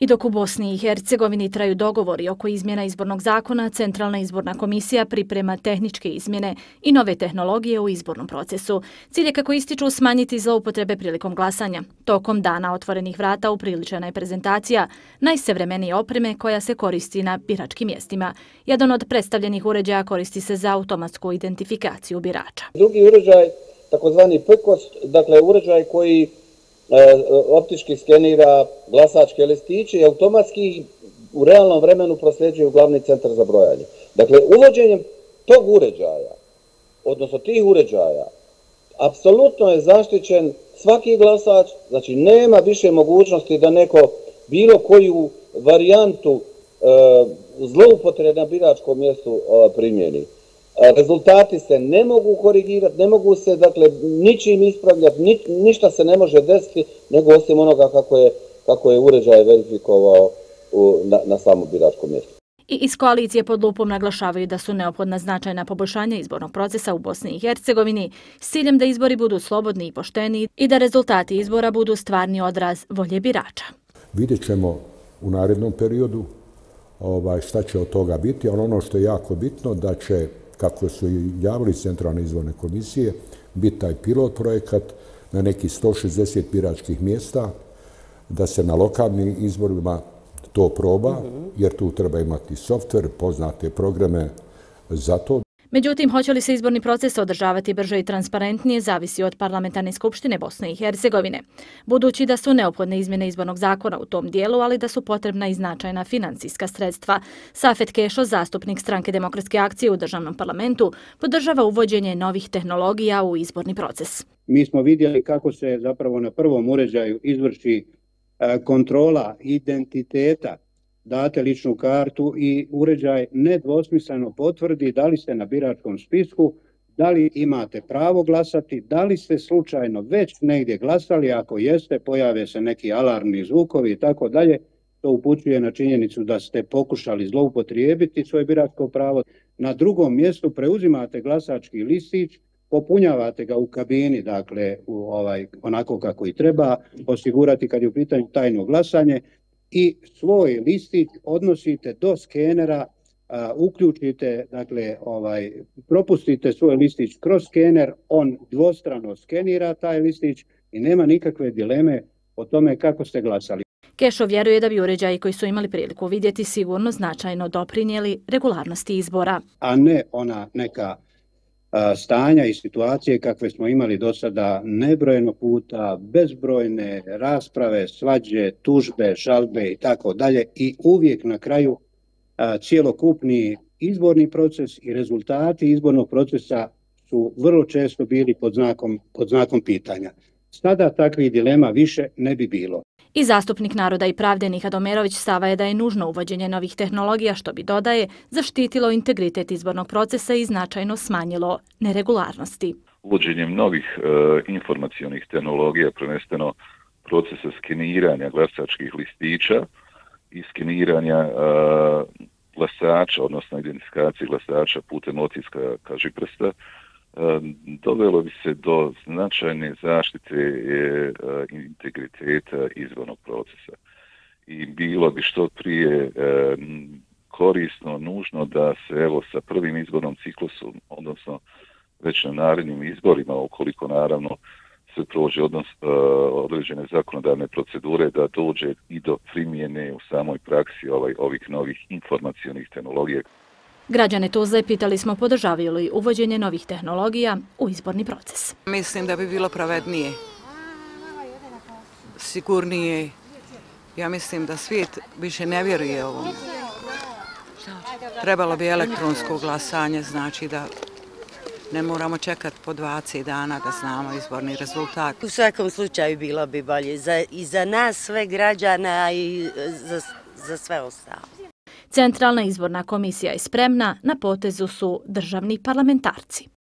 I dok u Bosni i Hercegovini traju dogovori oko izmjena izbornog zakona, Centralna izborna komisija priprema tehničke izmjene i nove tehnologije u izbornom procesu. Cilj je kako ističu smanjiti zloupotrebe prilikom glasanja. Tokom dana otvorenih vrata upriličena je prezentacija najsevremenije opreme koja se koristi na biračkim mjestima. Jedan od predstavljenih uređaja koristi se za automatsku identifikaciju birača. Drugi uređaj, takozvani PKOS, dakle uređaj koji E, optički skenira glasačke listiće i automatski u realnom vremenu prosljeđuje u glavni centar za brojanje. Dakle, uvođenjem tog uređaja, odnosno tih uređaja, apsolutno je zaštićen svaki glasač, znači nema više mogućnosti da neko bilo koju varijantu e, zloupotrebe na biračkom mjestu e, primjeni rezultati se ne mogu korigirati, ne mogu se, dakle, ničim ispravljati, ni, ništa se ne može desiti, nego osim onoga kako je, kako je uređaj verifikovao u, na, na samom biračkom mjestu. I iz koalicije pod lupom naglašavaju da su neophodna značajna poboljšanja izbornog procesa u Bosni i Hercegovini s ciljem da izbori budu slobodni i pošteni i da rezultati izbora budu stvarni odraz volje birača. Vidjet ćemo u narednom periodu ovaj, šta će od toga biti, ali ono što je jako bitno da će kako su i javili centralne izvorne komisije, biti taj pilot projekat na neki 160 biračkih mjesta, da se na lokalnim izborima to proba, jer tu treba imati softver, poznate programe za to. Međutim, hoće li se izborni proces održavati brže i transparentnije, zavisi od parlamentarne skupštine Bosne i Hercegovine. Budući da su neophodne izmjene izbornog zakona u tom dijelu, ali da su potrebna i značajna financijska sredstva. Safet Kešo, zastupnik stranke demokratske akcije u državnom parlamentu, podržava uvođenje novih tehnologija u izborni proces. Mi smo vidjeli kako se zapravo na prvom uređaju izvrši e, kontrola identiteta date ličnu kartu i uređaj nedvosmisleno potvrdi da li ste na biračkom spisku, da li imate pravo glasati, da li ste slučajno već negdje glasali, ako jeste, pojave se neki alarmni zvukovi i tako dalje, to upućuje na činjenicu da ste pokušali zloupotrijebiti svoje biračko pravo. Na drugom mjestu preuzimate glasački listić, popunjavate ga u kabini, dakle, u ovaj, onako kako i treba, osigurati kad je u pitanju tajno glasanje, i svoj listić odnosite do skenera, a, uključite, dakle, ovaj, propustite svoj listić kroz skener, on dvostrano skenira taj listić i nema nikakve dileme o tome kako ste glasali. Kešo vjeruje da bi uređaji koji su imali priliku vidjeti sigurno značajno doprinijeli regularnosti izbora. A ne ona neka stanja i situacije kakve smo imali do sada nebrojeno puta, bezbrojne rasprave, svađe, tužbe, žalbe i tako dalje i uvijek na kraju cijelokupni izborni proces i rezultati izbornog procesa su vrlo često bili pod znakom, pod znakom pitanja. Sada takvih dilema više ne bi bilo. I zastupnik naroda i pravde Niha Domerović stava je da je nužno uvođenje novih tehnologija što bi dodaje zaštitilo integritet izbornog procesa i značajno smanjilo neregularnosti. Uvođenjem novih e, informacijonih tehnologija prvenstveno procesa skeniranja glasačkih listića i skeniranja e, glasača, odnosno identifikacije glasača putem otiska kaži prsta, dovelo bi se do značajne zaštite e, e, integriteta izbornog procesa. I bilo bi što prije korisno, nužno da se evo sa prvim izbornom ciklusom, odnosno već na narednim izborima, ukoliko naravno se prođe odnos, e, određene zakonodavne procedure, da dođe i do primjene u samoj praksi ovaj, ovih novih informacijonih tehnologija. Građane Tuzle pitali smo podržavaju li uvođenje novih tehnologija u izborni proces. Mislim da bi bilo pravednije, sigurnije. Ja mislim da svijet više ne vjeruje ovom. Trebalo bi elektronsko glasanje, znači da ne moramo čekati po 20 dana da znamo izborni rezultat. U svakom slučaju bilo bi bolje za, i za nas, sve građana i za, za sve ostalo. Centralna izborna komisija je spremna, na potezu su državni parlamentarci.